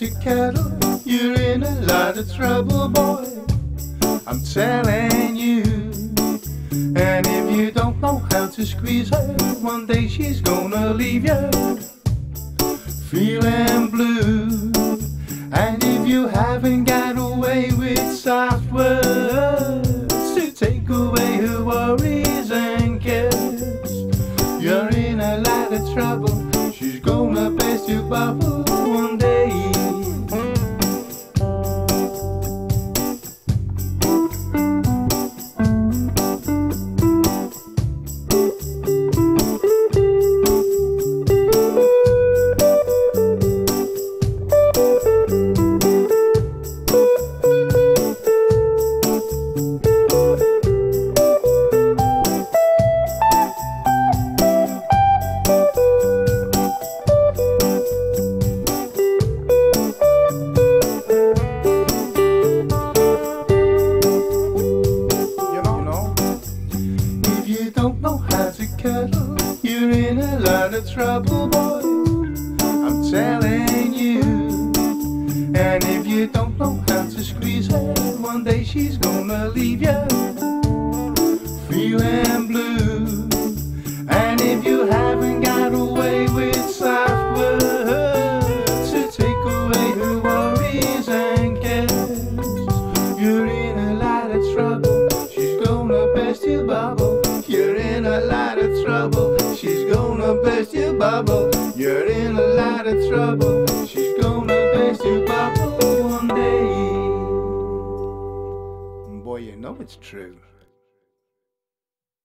your kettle, you're in a lot of trouble, boy. I'm telling you. And if you don't know how to squeeze her, one day she's gonna leave you feeling blue. And if you haven't got away with soft words to take away her worries and cares, you're in a lot of trouble. She's gonna pass you bubble you don't know how to cuddle, you're in a lot of trouble, boy. I'm telling you. And if you don't know how to squeeze her, one day she's gonna leave you feeling blue. And if you haven't got away with soft words to take away her worries and cares, you're in a lot of trouble. She's gonna best your bubble. Bubble. You're in a lot of trouble. She's gonna best your bubble one day. Boy, you know it's true.